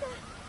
the...